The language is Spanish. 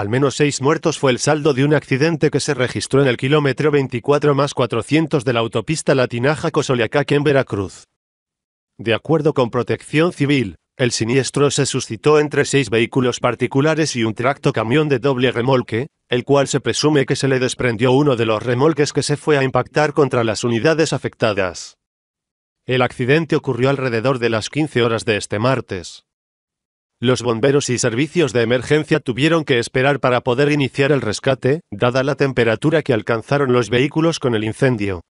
Al menos seis muertos fue el saldo de un accidente que se registró en el kilómetro 24 más 400 de la autopista Latinaja-Cosoliacaque en Veracruz. De acuerdo con Protección Civil, el siniestro se suscitó entre seis vehículos particulares y un tracto camión de doble remolque, el cual se presume que se le desprendió uno de los remolques que se fue a impactar contra las unidades afectadas. El accidente ocurrió alrededor de las 15 horas de este martes. Los bomberos y servicios de emergencia tuvieron que esperar para poder iniciar el rescate, dada la temperatura que alcanzaron los vehículos con el incendio.